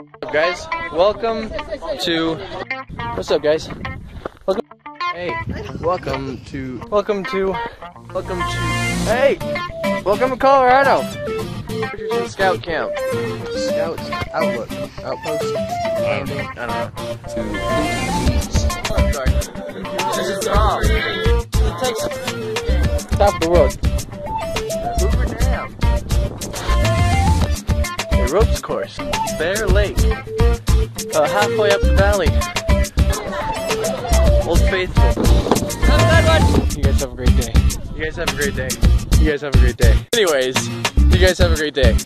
What's up, guys? Welcome to. What's up, guys? Welcome. Hey, welcome to. Welcome to. Welcome to. Hey, welcome to Colorado. Richardson Scout Camp. Scout Outlook. Outpost. I don't know. To. Oh, sorry. This is. Texas. Top of the world. A ropes course. Bear Lake. Uh, halfway up the valley. Old Faithful. Have a good one. You guys have a great day. You guys have a great day. You guys have a great day. Anyways, you guys have a great day.